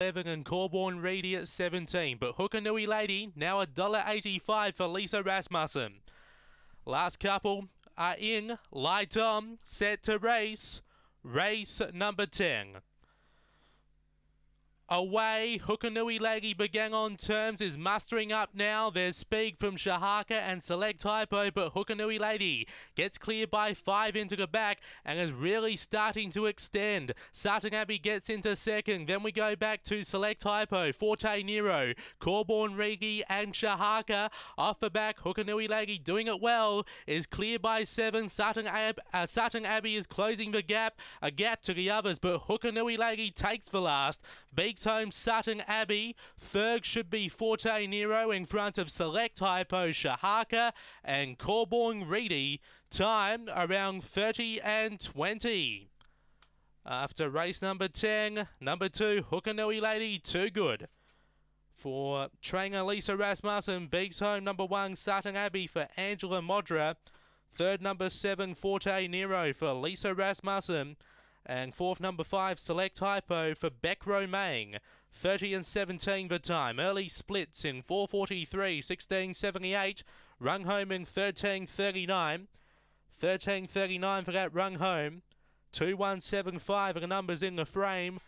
11 and Corborn Reedy at 17. But Hookanui Lady now $1.85 for Lisa Rasmussen. Last couple are in. Light on, set to race. Race number 10. Away, Hookanui Lady began on terms, is mustering up now. There's speed from Shahaka and Select Hypo, but Hookanui Lady gets cleared by five into the back and is really starting to extend. Sutton Abbey gets into second. Then we go back to Select Hypo, Forte Nero, Corborn Rigi, and Shahaka. Off the back, Hookanui Lady doing it well, is cleared by seven. Sutton, uh, is closing the gap, a gap to the others, but Hookanui Lady takes the last. Home Sutton Abbey. Third should be Forte Nero in front of Select Hypo Shahaka and Corborn Reedy. Time around 30 and 20. After race number 10, number 2, Hookanui Lady, too good. For trainer Lisa Rasmussen, Beaks home number 1, Sutton Abbey for Angela Modra. Third number 7, Forte Nero for Lisa Rasmussen. And fourth, number five, Select Hypo for Beck Romain. 30 and 17 the time. Early splits in 443, 1678. Rung home in 1339. 1339 for that rung home. 2175 are the numbers in the frame.